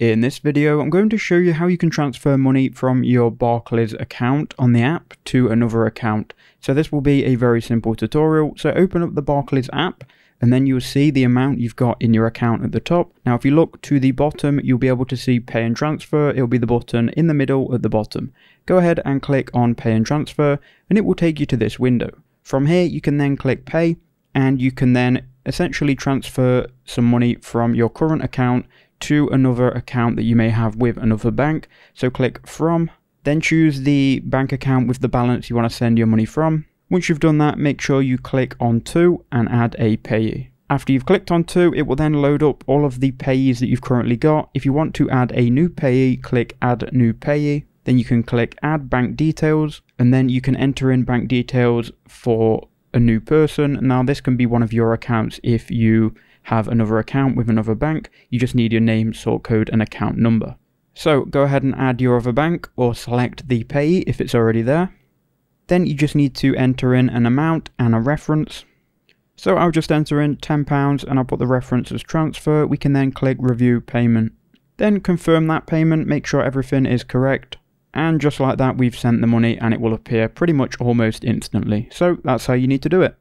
In this video, I'm going to show you how you can transfer money from your Barclays account on the app to another account. So this will be a very simple tutorial. So open up the Barclays app and then you'll see the amount you've got in your account at the top. Now, if you look to the bottom, you'll be able to see pay and transfer. It'll be the button in the middle at the bottom. Go ahead and click on pay and transfer and it will take you to this window. From here, you can then click pay and you can then essentially transfer some money from your current account to another account that you may have with another bank. So click from, then choose the bank account with the balance you want to send your money from. Once you've done that, make sure you click on to and add a payee. After you've clicked on to, it will then load up all of the payees that you've currently got. If you want to add a new payee, click add new payee. Then you can click add bank details and then you can enter in bank details for a new person. Now this can be one of your accounts if you have another account with another bank, you just need your name, sort code, and account number. So go ahead and add your other bank or select the payee if it's already there. Then you just need to enter in an amount and a reference. So I'll just enter in £10 and I'll put the reference as transfer. We can then click review payment. Then confirm that payment, make sure everything is correct. And just like that, we've sent the money and it will appear pretty much almost instantly. So that's how you need to do it.